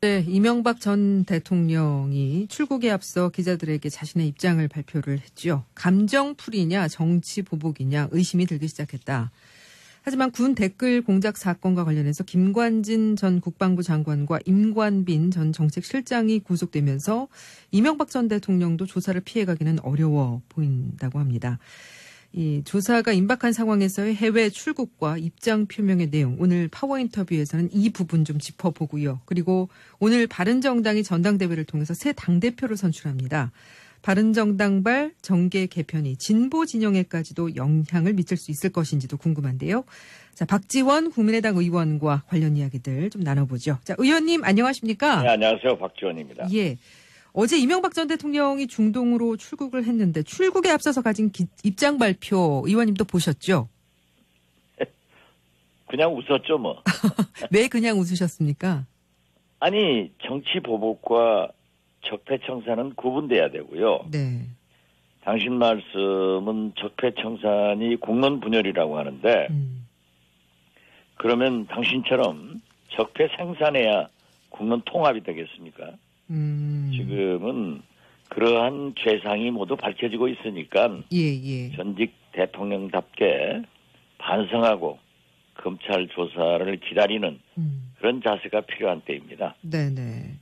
네, 이명박 전 대통령이 출국에 앞서 기자들에게 자신의 입장을 발표를 했죠. 감정풀이냐 정치 보복이냐 의심이 들기 시작했다. 하지만 군 댓글 공작 사건과 관련해서 김관진 전 국방부 장관과 임관빈 전 정책실장이 구속되면서 이명박 전 대통령도 조사를 피해가기는 어려워 보인다고 합니다. 이 조사가 임박한 상황에서의 해외 출국과 입장 표명의 내용 오늘 파워 인터뷰에서는 이 부분 좀 짚어보고요. 그리고 오늘 바른정당이 전당대회를 통해서 새 당대표를 선출합니다. 바른정당발 정계 개편이 진보 진영에까지도 영향을 미칠 수 있을 것인지도 궁금한데요. 자, 박지원 국민의당 의원과 관련 이야기들 좀 나눠보죠. 자, 의원님 안녕하십니까? 네, 안녕하세요. 박지원입니다. 예. 어제 이명박 전 대통령이 중동으로 출국을 했는데 출국에 앞서서 가진 기- 입장 발표 의원님도 보셨죠? 그냥 웃었죠, 뭐. 왜 그냥 웃으셨습니까? 아니, 정치 보복과 적폐청산은 구분돼야 되고요. 네. 당신 말씀은 적폐청산이 국론 분열이라고 하는데, 음, 그러면 당신처럼 적폐 생산해야 국론 통합이 되겠습니까? 음. 지금은 그러한 죄상이 모두 밝혀지고 있으니까 예, 예. 전직 대통령답게 반성하고 검찰 조사를 기다리는 음, 그런 자세가 필요한 때입니다. 네네.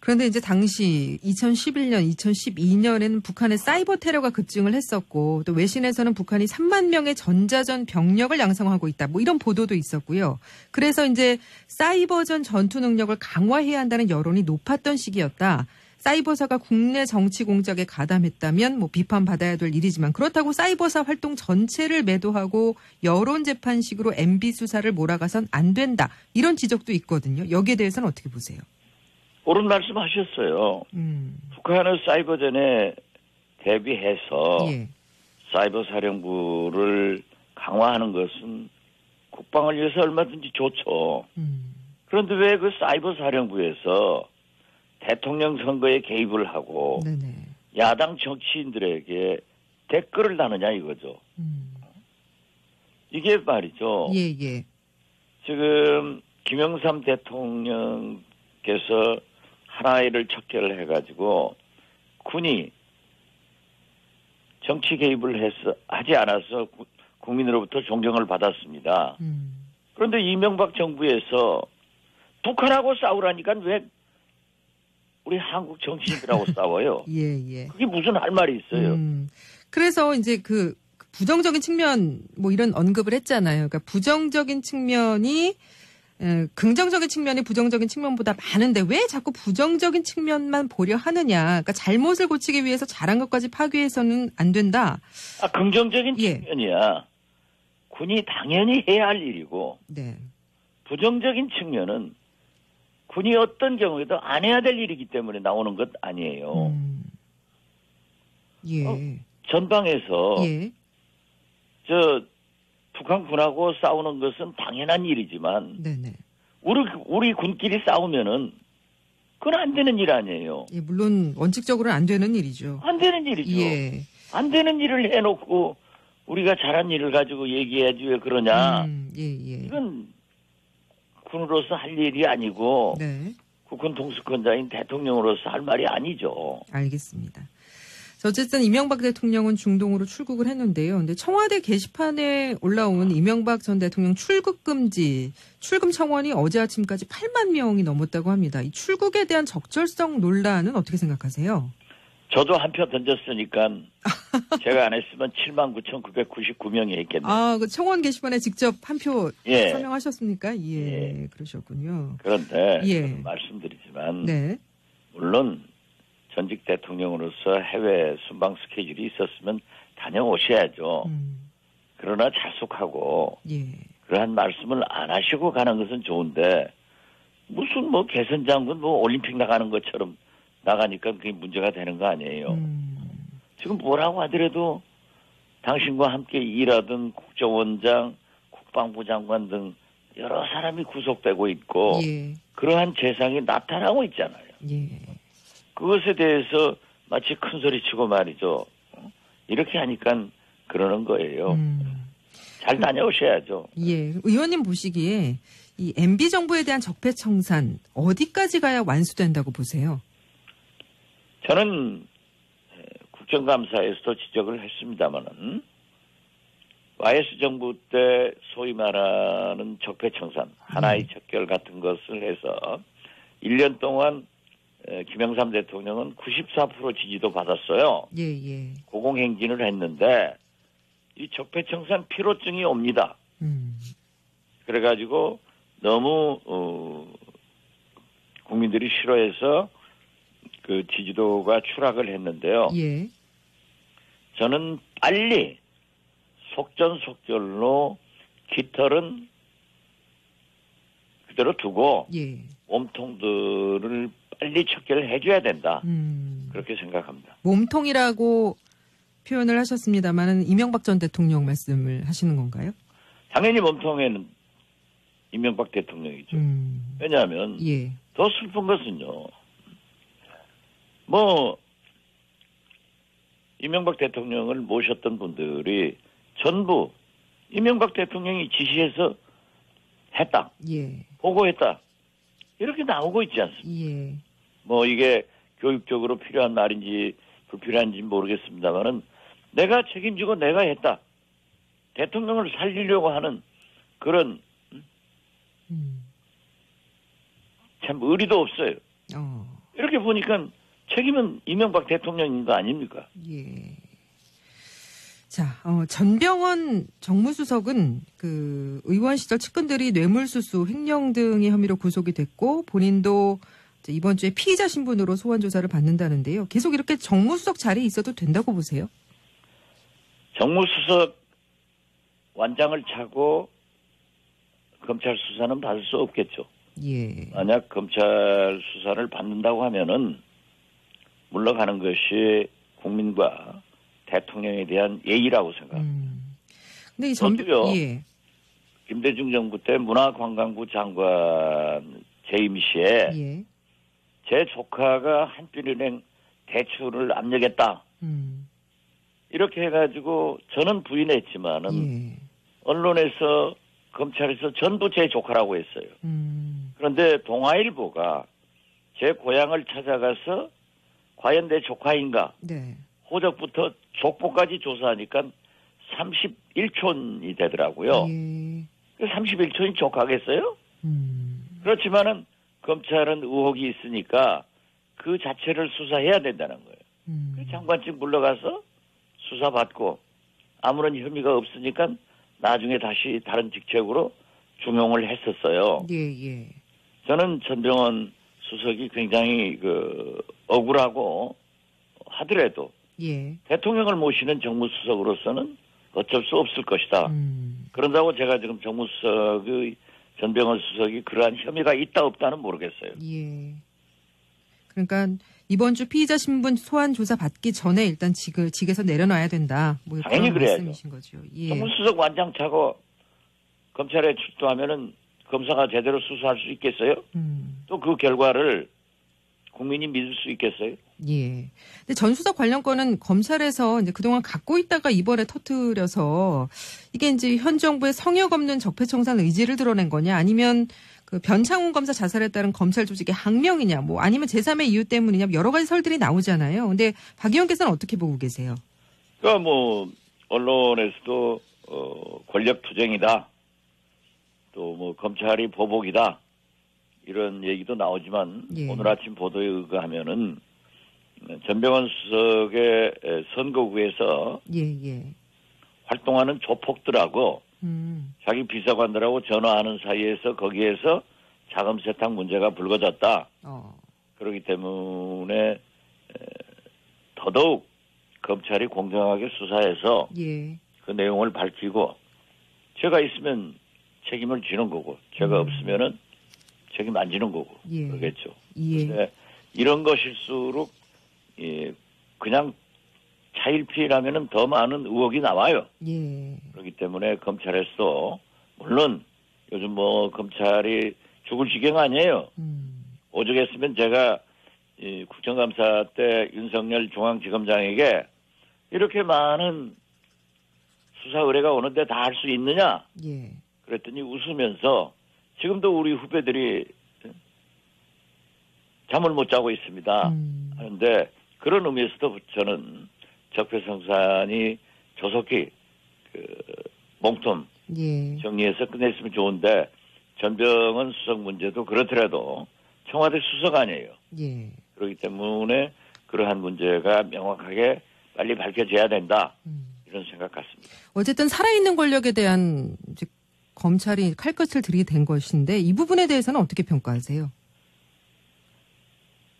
그런데 이제 당시 2011년, 2012년에는 북한의 사이버 테러가 급증을 했었고 또 외신에서는 북한이 3만 명의 전자전 병력을 양성하고 있다. 뭐 이런 보도도 있었고요. 그래서 이제 사이버전 전투 능력을 강화해야 한다는 여론이 높았던 시기였다. 사이버사가 국내 정치 공작에 가담했다면 뭐 비판받아야 될 일이지만 그렇다고 사이버사 활동 전체를 매도하고 여론 재판식으로 MB 수사를 몰아가선 안 된다. 이런 지적도 있거든요. 여기에 대해서는 어떻게 보세요? 옳은 말씀 하셨어요. 음. 북한의 사이버전에 대비해서 예. 사이버 사령부를 강화하는 것은 국방을 위해서 얼마든지 좋죠. 음. 그런데 왜 그 사이버 사령부에서 대통령 선거에 개입을 하고 네네. 야당 정치인들에게 댓글을 다느냐 이거죠. 음. 이게 말이죠. 예, 예. 지금 김영삼 대통령께서 하나의를 척결을 해가지고 군이 정치 개입을 해서 하지 않아서 구- 국민으로부터 존경을 받았습니다. 음. 그런데 이명박 정부에서 북한하고 싸우라니까 왜 우리 한국 정치인들하고 싸워요? 예, 예. 그게 무슨 할 말이 있어요? 음. 그래서 이제 그 부정적인 측면 뭐 이런 언급을 했잖아요. 그러니까 부정적인 측면이 에, 긍정적인 측면이 부정적인 측면보다 많은데 왜 자꾸 부정적인 측면만 보려 하느냐. 그러니까 잘못을 고치기 위해서 잘한 것까지 파괴해서는 안 된다. 아, 긍정적인 예. 측면이야. 군이 당연히 해야 할 일이고 네. 부정적인 측면은 군이 어떤 경우에도 안 해야 될 일이기 때문에 나오는 것 아니에요. 음. 예. 어, 전방에서 예. 저 북한 군하고 싸우는 것은 당연한 일이지만 네네. 우리 우리 군끼리 싸우면은 그건 안 되는 일 아니에요. 예, 물론 원칙적으로는 안 되는 일이죠. 안 되는 일이죠. 예. 안 되는 일을 해놓고 우리가 잘한 일을 가지고 얘기해야지 왜 그러냐. 음, 예, 예. 이건 군으로서 할 일이 아니고 네. 국군 통수권자인 대통령으로서 할 말이 아니죠. 알겠습니다. 자, 어쨌든 이명박 대통령은 중동으로 출국을 했는데요. 근데 청와대 게시판에 올라온 이명박 전 대통령 출국 금지, 출금 청원이 어제 아침까지 8만 명이 넘었다고 합니다. 이 출국에 대한 적절성 논란은 어떻게 생각하세요? 저도 한 표 던졌으니까 제가 안 했으면 79,999명이 했겠네요. 아, 그 청원 게시판에 직접 한표 예. 서명하셨습니까? 예, 예. 그러셨군요. 그런데 예. 말씀드리지만 네. 물론 전직 대통령으로서 해외 순방 스케줄이 있었으면 다녀오셔야죠. 음, 그러나 자숙하고 예. 그러한 말씀을 안 하시고 가는 것은 좋은데 무슨 뭐 개선 장군 뭐 올림픽 나가는 것처럼 나가니까 그게 문제가 되는 거 아니에요. 음, 지금 뭐라고 하더라도 당신과 함께 일하던 국정원장, 국방부 장관 등 여러 사람이 구속되고 있고 예. 그러한 재상이 나타나고 있잖아요. 예. 그것에 대해서 마치 큰 소리 치고 말이죠. 어? 이렇게 하니까 그러는 거예요. 음. 잘 다녀오셔야죠. 예, 의원님 보시기에 이 MB 정부에 대한 적폐 청산 어디까지 가야 완수된다고 보세요? 저는 국정감사에서도 지적을 했습니다마는 YS 정부 때 소위 말하는 적폐청산 하나의 척결 같은 것을 해서 1년 동안 김영삼 대통령은 94% 지지도 받았어요. 예, 예. 고공행진을 했는데 이 적폐청산 피로증이 옵니다. 음. 그래가지고 너무 어, 국민들이 싫어해서 그 지지도가 추락을 했는데요. 예. 저는 빨리 속전속결로 깃털은 그대로 두고 예. 몸통들을 빨리 척결해 줘야 된다. 음. 그렇게 생각합니다. 몸통이라고 표현을 하셨습니다만은 이명박 전 대통령 말씀을 하시는 건가요? 당연히 몸통에는 이명박 대통령이죠. 음. 왜냐하면 예. 더 슬픈 것은요. 뭐 이명박 대통령을 모셨던 분들이 전부 이명박 대통령이 지시해서 했다, 예. 보고했다 이렇게 나오고 있지 않습니까? 예. 뭐 이게 교육적으로 필요한 말인지 불필요한지 모르겠습니다만은 내가 책임지고 내가 했다. 대통령을 살리려고 하는 그런 음. 참 의리도 없어요. 어. 이렇게 보니까 책임은 이명박 대통령인 거 아닙니까? 예. 자, 어, 전병헌 정무수석은 그 의원 시절 측근들이 뇌물수수, 횡령 등의 혐의로 구속이 됐고 본인도 이번 주에 피의자 신분으로 소환 조사를 받는다는데요. 계속 이렇게 정무수석 자리에 있어도 된다고 보세요? 정무수석 완장을 차고 검찰 수사는 받을 수 없겠죠. 예. 만약 검찰 수사를 받는다고 하면은 물러가는 것이 국민과 대통령에 대한 예의라고 생각합니다. 음. 근데 이 전, 저도요. 예. 김대중 정부 때 문화관광부 장관 재임 시에 예. 제 조카가 한빛은행 대출을 압력했다. 음. 이렇게 해가지고 저는 부인했지만은 예. 언론에서 검찰에서 전부 제 조카라고 했어요. 음. 그런데 동아일보가 제 고향을 찾아가서 과연 내 조카인가 네. 호적부터 족보까지 조사하니까 31촌이 되더라고요. 예. 31촌이 조카겠어요? 음. 그렇지만은 검찰은 의혹이 있으니까 그 자체를 수사해야 된다는 거예요. 음. 그 장관직 물러가서 수사받고 아무런 혐의가 없으니까 나중에 다시 다른 직책으로 중용을 했었어요. 예, 예. 저는 전병헌 수석이 굉장히 그 억울하고 하더라도 예. 대통령을 모시는 정무수석으로서는 어쩔 수 없을 것이다. 음. 그런다고 제가 지금 정무수석의 전병헌 수석이 그러한 혐의가 있다 없다는 모르겠어요. 예. 그러니까 이번 주 피의자 신분 소환 조사 받기 전에 일단 직을 직에서 내려놔야 된다. 뭐 당연히 그런 그래야죠. 말씀이신 거죠. 예. 정무수석 완장 차고 검찰에 출두하면은 검사가 제대로 수사할 수 있겠어요? 음. 또그 결과를 국민이 믿을 수 있겠어요? 예. 근데 전수석 관련 건은 검찰에서 이제 그동안 갖고 있다가 이번에 터트려서 이게 이제 현 정부의 성역 없는 적폐청산 의지를 드러낸 거냐 아니면 그 변창훈 검사 자살에 따른 검찰 조직의 항명이냐 뭐 아니면 제3의 이유 때문이냐 뭐 여러 가지 설들이 나오잖아요. 근데 박 의원께서는 어떻게 보고 계세요? 그러니까 뭐 언론에서도 어, 권력 투쟁이다. 또 뭐 검찰이 보복이다. 이런 얘기도 나오지만 예. 오늘 아침 보도에 의거하면은 전병헌 수석의 선거구에서 예, 예. 활동하는 조폭들하고 음. 자기 비서관들하고 전화하는 사이에서 거기에서 자금 세탁 문제가 불거졌다. 어. 그렇기 때문에 에, 더더욱 검찰이 공정하게 수사해서 예. 그 내용을 밝히고 제가 있으면 책임을 지는 거고 제가 음. 없으면은 책임 안 지는 거고 예. 그러겠죠. 예. 이런 것일수록 예, 그냥 차일피일하면은 더 많은 의혹이 나와요. 예. 그렇기 때문에 검찰에서도 물론 요즘 뭐 검찰이 죽을 지경 아니에요. 음. 오죽했으면 제가 이 국정감사 때 윤석열 중앙지검장에게 이렇게 많은 수사 의뢰가 오는데 다 할 수 있느냐? 예. 그랬더니 웃으면서 지금도 우리 후배들이 잠을 못 자고 있습니다. 음. 하는데 그런 의미에서도 저는 적폐성산이 조속히 그 몸통 예. 정리해서 끝냈으면 좋은데 전병헌 수석 문제도 그렇더라도 청와대 수석 아니에요. 예. 그렇기 때문에 그러한 문제가 명확하게 빨리 밝혀져야 된다. 음. 이런 생각 같습니다. 어쨌든 살아있는 권력에 대한 검찰이 칼끝을 들이댄 것인데 이 부분에 대해서는 어떻게 평가하세요?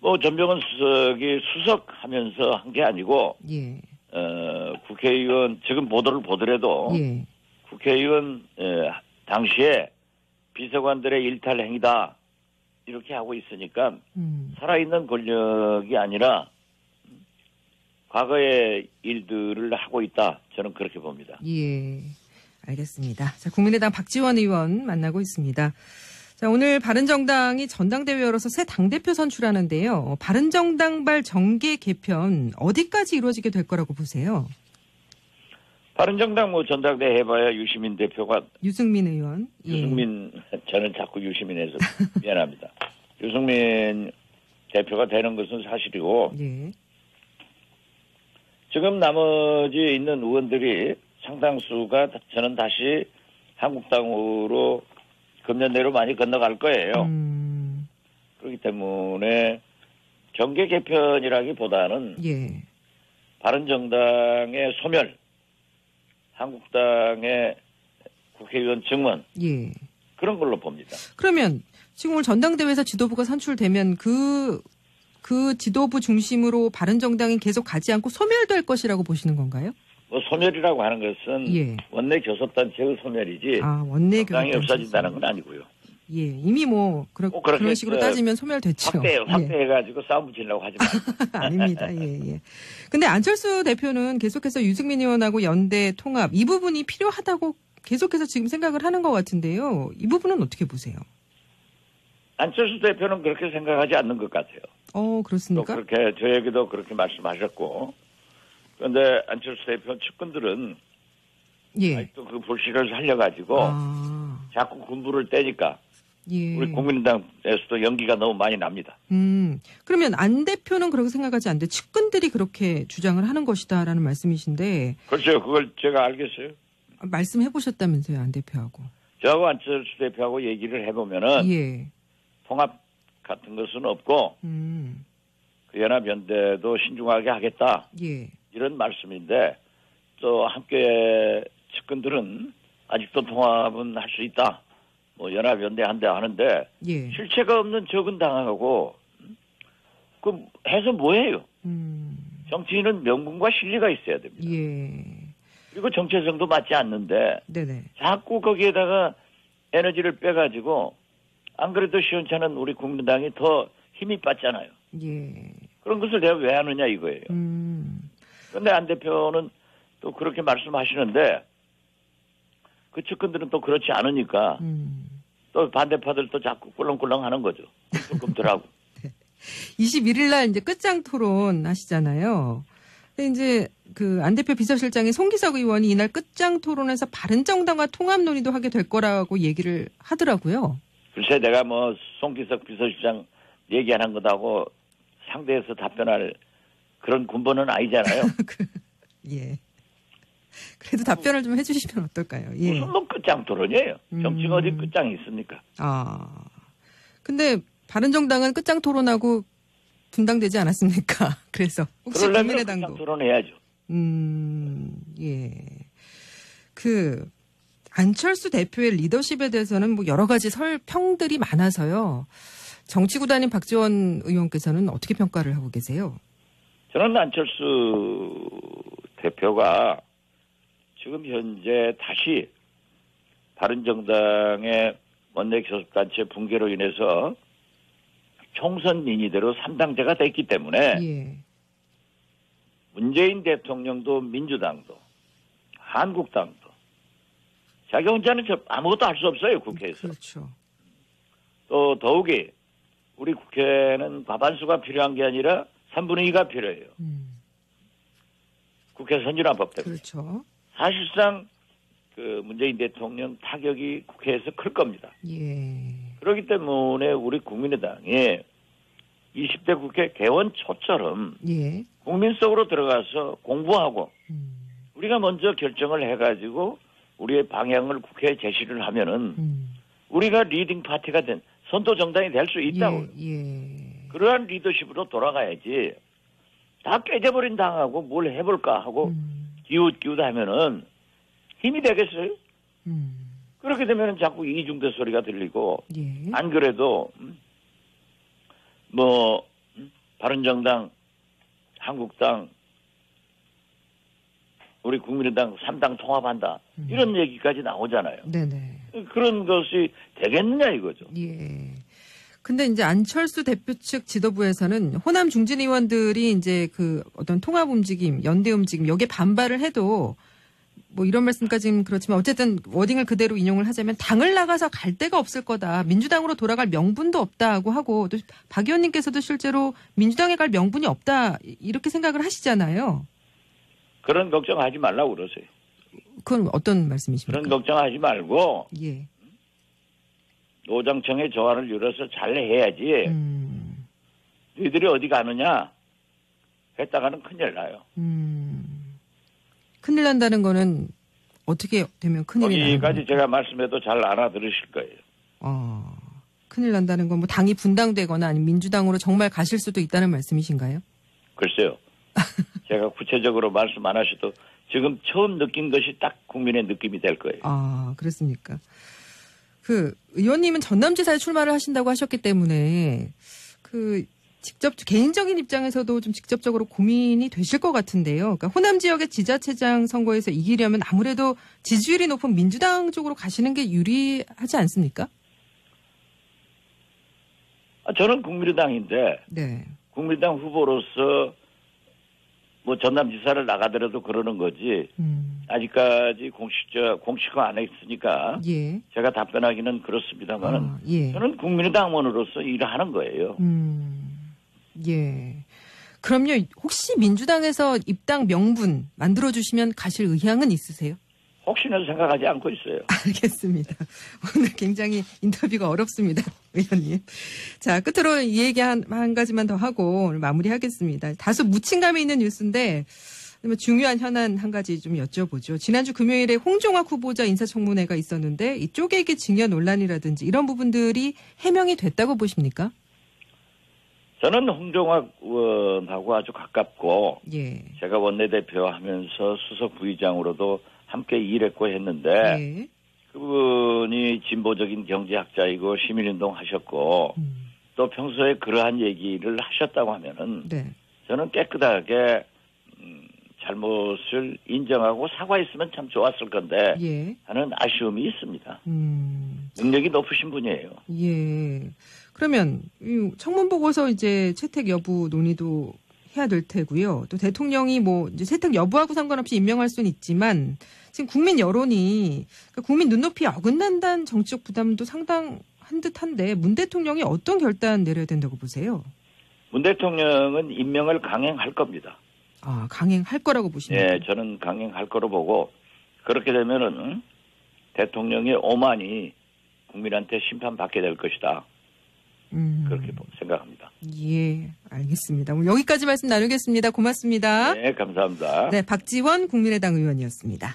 뭐 전병헌 수석이 수석하면서 한 게 아니고 예. 어, 국회의원 지금 보도를 보더라도 예. 국회의원 에, 당시에 비서관들의 일탈 행위다 이렇게 하고 있으니까 음. 살아있는 권력이 아니라 과거의 일들을 하고 있다 저는 그렇게 봅니다. 예. 알겠습니다. 자, 국민의당 박지원 의원 만나고 있습니다. 자, 오늘 바른정당이 전당대회 열어서 새 당대표 선출하는데요. 바른정당발 정계 개편 어디까지 이루어지게 될 거라고 보세요? 바른정당 뭐 전당대 해봐야 유시민 대표가 유승민 의원. 예. 유승민 저는 자꾸 유시민해서 미안합니다. 유승민 대표가 되는 것은 사실이고 예. 지금 나머지 있는 의원들이 상당수가 저는 다시 한국당으로 금년 내로 많이 건너갈 거예요. 음, 그렇기 때문에 정계 개편이라기보다는 예. 바른정당의 소멸, 한국당의 국회의원 증원 예. 그런 걸로 봅니다. 그러면 지금 오늘 전당대회에서 지도부가 선출되면 그, 그 지도부 중심으로 바른정당이 계속 가지 않고 소멸될 것이라고 보시는 건가요? 뭐 소멸이라고 하는 것은 예. 원내 교섭단체의 소멸이지 아, 원내 당이 없어진다는 건 아니고요. 예, 이미 뭐 그런 꼭 그렇게 그런 식으로 그 따지면 소멸됐죠. 확대 예. 확대해가지고 싸움 붙이려고 하지 마. 아닙니다. 예, 예. 근데 안철수 대표는 계속해서 유승민 의원하고 연대 통합 이 부분이 필요하다고 계속해서 지금 생각을 하는 것 같은데요. 이 부분은 어떻게 보세요? 안철수 대표는 그렇게 생각하지 않는 것 같아요. 어, 또 그렇습니까? 그렇게 저에게도 그렇게 말씀하셨고 그런데 안철수 대표 측근들은 예. 아직도 그 불씨를 살려가지고 아, 자꾸 군부를 떼니까 예. 우리 국민당에서도 연기가 너무 많이 납니다. 음, 그러면 안 대표는 그렇게 생각하지 않는데 측근들이 그렇게 주장을 하는 것이다라는 말씀이신데 그렇죠. 그걸 제가 알겠어요. 아, 말씀해 보셨다면서요, 안 대표하고. 저하고 안철수 대표하고 얘기를 해보면은 예. 통합 같은 것은 없고 음, 그 연합연대도 신중하게 하겠다 예. 이런 말씀인데 또 함께 측근들은 아직도 통합은 할 수 있다. 뭐 연합 연대 한대 하는데 예. 실체가 없는 적은 당하고 그 해서 뭐해요? 음, 정치인은 명분과 실리가 있어야 됩니다. 예. 그리고 정체성도 맞지 않는데 네네. 자꾸 거기에다가 에너지를 빼가지고 안 그래도 시원찮은 우리 국민당이 더 힘이 빠잖아요. 예. 그런 것을 내가 왜 하느냐 이거예요. 음, 그런데 안 대표는 또 그렇게 말씀하시는데 그 측근들은 또 그렇지 않으니까 음. 또 반대파들 또 자꾸 꿀렁꿀렁 하는 거죠. 꿈틀꿈틀하고. 21일 날 이제 끝장 토론 하시잖아요. 근데 이제 그 안 대표 비서실장의 송기석 의원이 이날 끝장 토론에서 바른정당과 통합 논의도 하게 될 거라고 얘기를 하더라고요. 글쎄 내가 뭐 송기석 비서실장 얘기 안한 것하고 상대해서 답변할 그런 군번은 아니잖아요. 예. 그래도 답변을 좀 해주시면 어떨까요? 예. 무슨 뭐 끝장 토론이에요. 정치가 음. 어디 끝장이 있습니까? 아. 근데 바른정당은 끝장 토론하고 분당되지 않았습니까? 그래서 혹시 국민의당도 끝장 토론해야죠. 음, 예. 그, 안철수 대표의 리더십에 대해서는 뭐 여러 가지 설평들이 많아서요. 정치구단인 박지원 의원께서는 어떻게 평가를 하고 계세요? 저는 안철수 대표가 지금 현재 다시 바른 정당의 원내 교섭단체 붕괴로 인해서 총선 민의대로 3당제가 됐기 때문에 예. 문재인 대통령도 민주당도 한국당도 자기 혼자는 저 아무것도 할 수 없어요 국회에서 그렇죠. 또 더욱이 우리 국회는 과반수가 필요한 게 아니라 3분의 2가 필요해요 음, 국회 선진화법 때문에 그렇죠. 사실상 그 문재인 대통령 타격이 국회에서 클 겁니다. 예. 그렇기 때문에 우리 국민의당이 20대 국회 개원 초처럼 예. 국민 속으로 들어가서 공부하고 음. 우리가 먼저 결정을 해가지고 우리의 방향을 국회에 제시를 하면은 음. 우리가 leading party가 된 선도 정당이 될 수 있다고 예. 예. 그러한 리더십으로 돌아가야지 다 깨져버린 당하고 뭘 해볼까 하고 음. 기웃기웃 하면은 힘이 되겠어요? 음. 그렇게 되면 자꾸 이중대 소리가 들리고 예. 안 그래도 음, 뭐 음, 바른정당, 한국당, 우리 국민의당 3당 통합한다 음. 이런 얘기까지 나오잖아요. 네네. 그런 것이 되겠느냐 이거죠. 예. 근데 이제 안철수 대표 측 지도부에서는 호남 중진 의원들이 이제 그 어떤 통합 움직임, 연대 움직임 여기에 반발을 해도 뭐 이런 말씀까지는 그렇지만 어쨌든 워딩을 그대로 인용을 하자면 당을 나가서 갈 데가 없을 거다. 민주당으로 돌아갈 명분도 없다고 하고 또 박 의원님께서도 실제로 민주당에 갈 명분이 없다 이렇게 생각을 하시잖아요. 그런 걱정하지 말라고 그러세요. 그건 어떤 말씀이십니까? 그런 걱정하지 말고 예. 노장청의 조화를 이뤄서 잘 해야지. 음. 너희들이 어디 가느냐 했다가는 큰일 나요. 음. 큰일 난다는 거는 어떻게 되면 큰일이 거기까지 겁니까? 제가 말씀해도 잘 알아들으실 거예요. 어, 큰일 난다는 건 뭐 당이 분당되거나 아니면 민주당으로 정말 가실 수도 있다는 말씀이신가요? 글쎄요. 제가 구체적으로 말씀 안 하셔도 지금 처음 느낀 것이 딱 국민의 느낌이 될 거예요. 아, 그렇습니까? 그 의원님은 전남지사에 출마를 하신다고 하셨기 때문에 그 직접 개인적인 입장에서도 좀 직접적으로 고민이 되실 것 같은데요. 그러니까 호남 지역의 지자체장 선거에서 이기려면 아무래도 지지율이 높은 민주당 쪽으로 가시는 게 유리하지 않습니까? 아, 저는 국민의당인데 네. 국민의당 후보로서 뭐 전남지사를 나가더라도 그러는 거지 음. 아직까지 공식 저 공식화 안 했으니까 예. 제가 답변하기는 그렇습니다만은 아, 예. 저는 국민의당원으로서 일을 하는 거예요. 음, 예. 그럼요, 혹시 민주당에서 입당 명분 만들어 주시면 가실 의향은 있으세요? 혹시나 생각하지 않고 있어요. 알겠습니다. 오늘 굉장히 인터뷰가 어렵습니다, 의원님. 자, 끝으로 이 얘기 한, 한 가지만 더 하고 마무리하겠습니다. 다소 묻힌감이 있는 뉴스인데, 뭐 중요한 현안 한 가지 좀 여쭤보죠. 지난주 금요일에 홍종학 후보자 인사청문회가 있었는데, 이 쪼개기 증여 논란이라든지 이런 부분들이 해명이 됐다고 보십니까? 저는 홍종학 의원하고 아주 가깝고 예. 제가 원내대표 하면서 수석 부의장으로도 함께 일했고 했는데 예. 그분이 진보적인 경제학자이고 시민운동 하셨고 음, 또 평소에 그러한 얘기를 하셨다고 하면은 네. 저는 깨끗하게 음, 잘못을 인정하고 사과했으면 참 좋았을 건데 예. 하는 아쉬움이 있습니다. 음, 능력이 높으신 분이에요. 예. 그러면 이 청문 보고서 이제 채택 여부 논의도 해야 될 테고요. 또 대통령이 뭐 이제 채택 여부하고 상관없이 임명할 수는 있지만 지금 국민 여론이 그러니까 국민 눈높이에 어긋난다는 정치적 부담도 상당한 듯한데 문 대통령이 어떤 결단 내려야 된다고 보세요? 문 대통령은 임명을 강행할 겁니다. 아 강행할 거라고 보십니까? 예, 저는 강행할 거로 보고 그렇게 되면은 대통령의 오만이 국민한테 심판받게 될 것이다. 음, 그렇게 생각합니다. 예, 알겠습니다. 오늘 여기까지 말씀 나누겠습니다. 고맙습니다. 네, 감사합니다. 네, 박지원 국민의당 의원이었습니다.